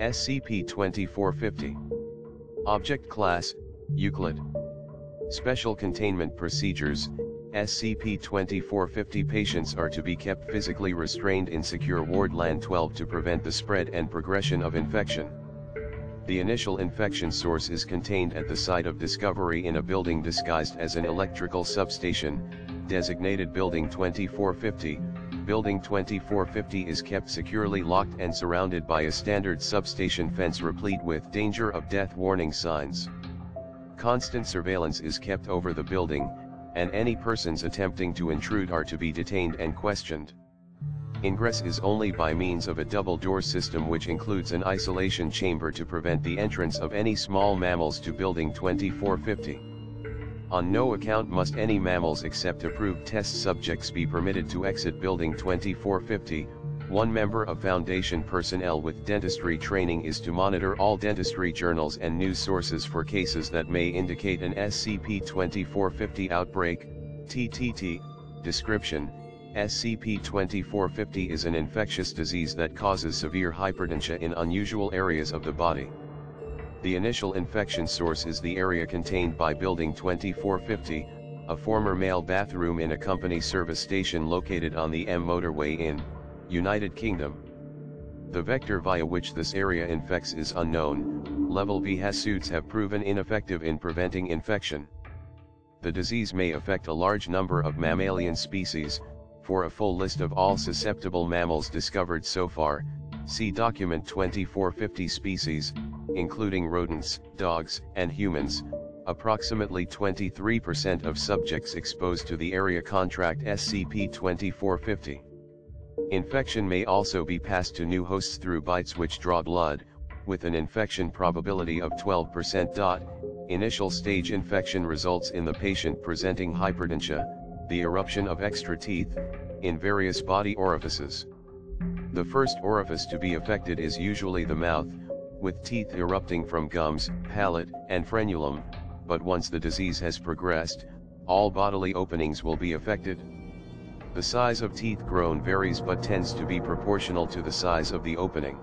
SCP-2450 Object Class, Euclid Special Containment Procedures, SCP-2450 patients are to be kept physically restrained in secure Ward Land 12 to prevent the spread and progression of infection. The initial infection source is contained at the site of discovery in a building disguised as an electrical substation, designated Building 2450. Building 2450 is kept securely locked and surrounded by a standard substation fence replete with danger of death warning signs. Constant surveillance is kept over the building, and any persons attempting to intrude are to be detained and questioned. Ingress is only by means of a double door system which includes an isolation chamber to prevent the entrance of any small mammals to Building 2450. On no account must any mammals except approved test subjects be permitted to exit Building 2450, one member of Foundation personnel with dentistry training is to monitor all dentistry journals and news sources for cases that may indicate an SCP-2450 outbreak, TTT, description, SCP-2450 is an infectious disease that causes severe hyperdontia in unusual areas of the body. The initial infection source is the area contained by Building 2450, a former male bathroom in a company service station located on the M motorway in United Kingdom. The vector via which this area infects is unknown, level V suits have proven ineffective in preventing infection. The disease may affect a large number of mammalian species, for a full list of all susceptible mammals discovered so far, see document 2450 species, including rodents, dogs, and humans, approximately 23% of subjects exposed to the area contract SCP-2450. Infection may also be passed to new hosts through bites which draw blood, with an infection probability of 12%. Initial stage infection results in the patient presenting hyperdontia, the eruption of extra teeth, in various body orifices. The first orifice to be affected is usually the mouth, with teeth erupting from gums, palate, and frenulum, but once the disease has progressed, all bodily openings will be affected. The size of teeth grown varies but tends to be proportional to the size of the opening.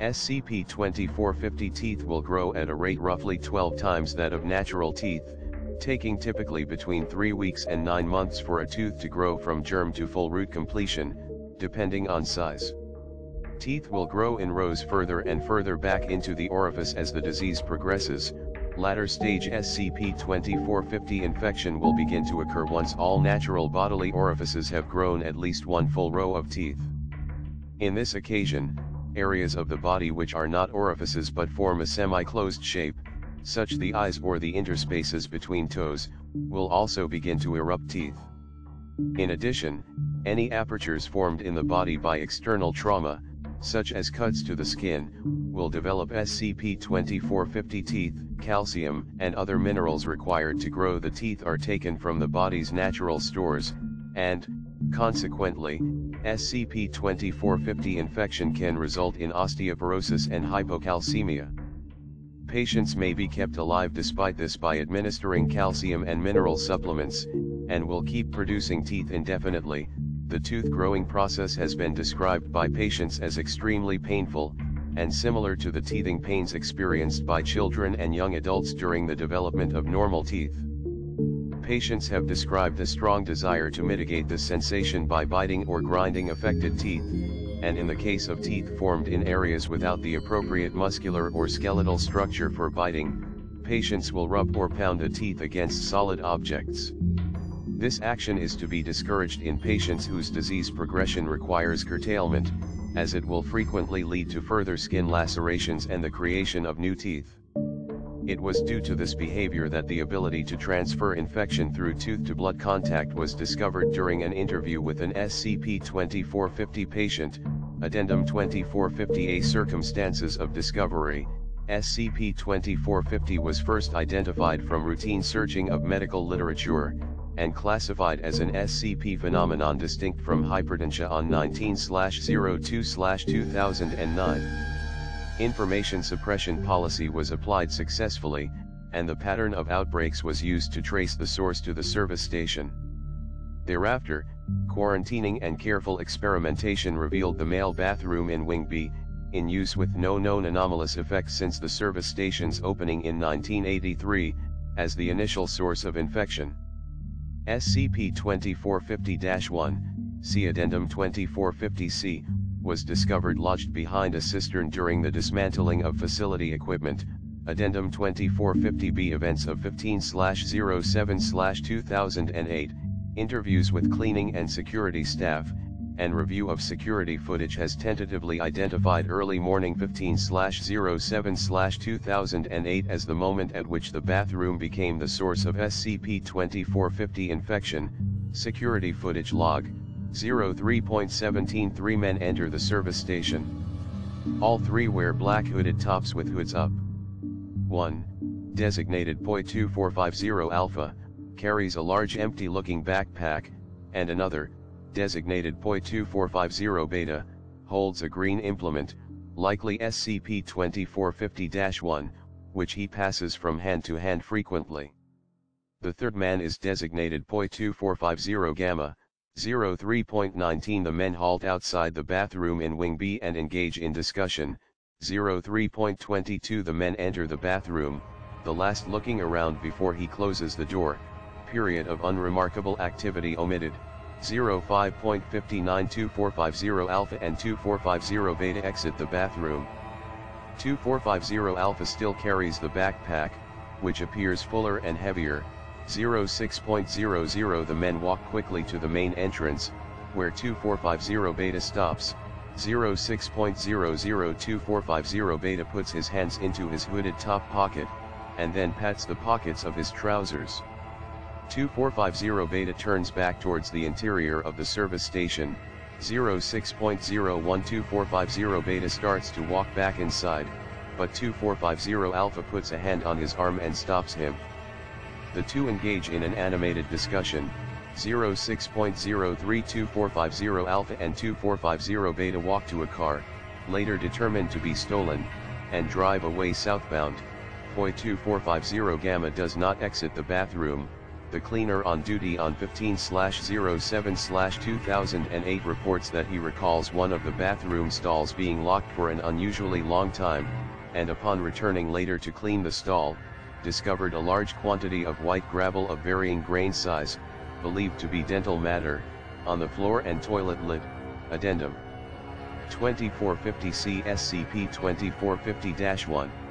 SCP-2450 teeth will grow at a rate roughly 12 times that of natural teeth, taking typically between 3 weeks and 9 months for a tooth to grow from germ to full root completion, depending on size. Teeth will grow in rows further and further back into the orifice as the disease progresses, Latter stage SCP-2450 infection will begin to occur once all natural bodily orifices have grown at least one full row of teeth. In this occasion, areas of the body which are not orifices but form a semi-closed shape, such the eyes or the interspaces between toes, will also begin to erupt teeth. In addition, any apertures formed in the body by external trauma, such as cuts to the skin, will develop SCP-2450 teeth, calcium and other minerals required to grow the teeth are taken from the body's natural stores, and, consequently, SCP-2450 infection can result in osteoporosis and hypocalcemia. Patients may be kept alive despite this by administering calcium and mineral supplements, and will keep producing teeth indefinitely, the tooth growing process has been described by patients as extremely painful, and similar to the teething pains experienced by children and young adults during the development of normal teeth. Patients have described a strong desire to mitigate this sensation by biting or grinding affected teeth, and in the case of teeth formed in areas without the appropriate muscular or skeletal structure for biting, patients will rub or pound the teeth against solid objects. This action is to be discouraged in patients whose disease progression requires curtailment, as it will frequently lead to further skin lacerations and the creation of new teeth. It was due to this behavior that the ability to transfer infection through tooth-to-blood contact was discovered during an interview with an SCP-2450 patient, Addendum 2450A Circumstances of Discovery, SCP-2450 was first identified from routine searching of medical literature, and classified as an SCP phenomenon distinct from hyperdontia on 19-02-2009. Information suppression policy was applied successfully, and the pattern of outbreaks was used to trace the source to the service station. Thereafter, quarantining and careful experimentation revealed the male bathroom in Wing B, in use with no known anomalous effects since the service station's opening in 1983, as the initial source of infection. SCP-2450-1, see Addendum 2450-C, was discovered lodged behind a cistern during the dismantling of facility equipment, Addendum 2450-B Events of 15-07-2008, Interviews with cleaning and security staff, and review of security footage has tentatively identified early morning 15-07-2008 as the moment at which the bathroom became the source of SCP-2450 infection, security footage log, 03.17 Three men enter the service station. All three wear black hooded tops with hoods up. 1. Designated POI 2450 Alpha, carries a large empty-looking backpack, and another, designated POI 2450 Beta, holds a green implement, likely SCP-2450-1, which he passes from hand to hand frequently. The third man is designated POI 2450 Gamma, 03.19 The men halt outside the bathroom in Wing B and engage in discussion, 03.22 The men enter the bathroom, the last looking around before he closes the door, period of unremarkable activity omitted, 05.592450 Alpha and 2450 Beta exit the bathroom. 2450 Alpha still carries the backpack, which appears fuller and heavier, 06.00 The men walk quickly to the main entrance, where 2450 Beta stops, 06.002450 Beta puts his hands into his hooded top pocket, and then pats the pockets of his trousers. 2450 Beta turns back towards the interior of the service station, 06.012450 Beta starts to walk back inside, but 2450 Alpha puts a hand on his arm and stops him. The two engage in an animated discussion, 06.032450 Alpha and 2450 Beta walk to a car, later determined to be stolen, and drive away southbound. POI 2450 Gamma does not exit the bathroom, the cleaner on duty on 15-07-2008 reports that he recalls one of the bathroom stalls being locked for an unusually long time, and upon returning later to clean the stall, discovered a large quantity of white gravel of varying grain size, believed to be dental matter, on the floor and toilet lid, addendum. 2450 CSCP 2450-1